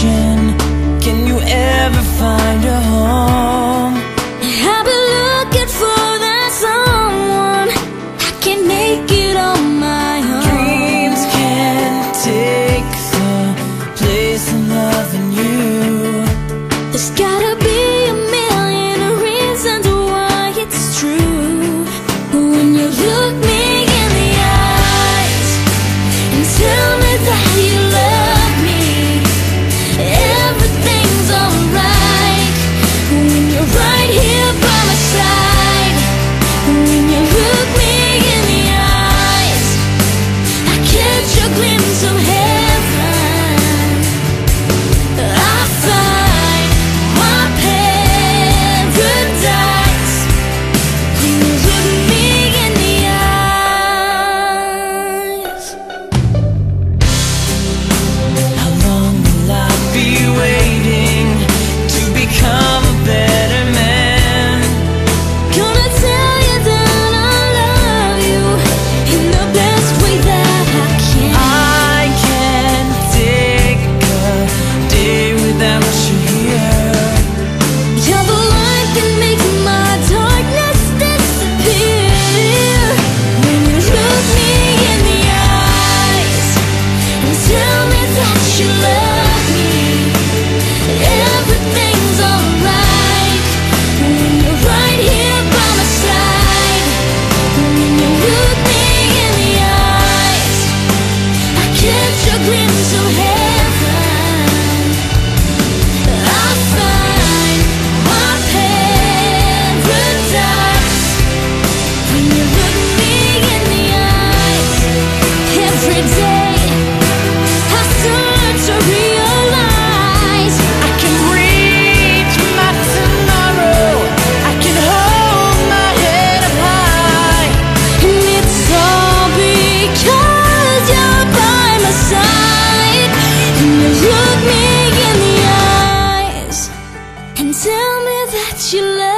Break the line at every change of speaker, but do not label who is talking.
Can you ever find a home?
she left.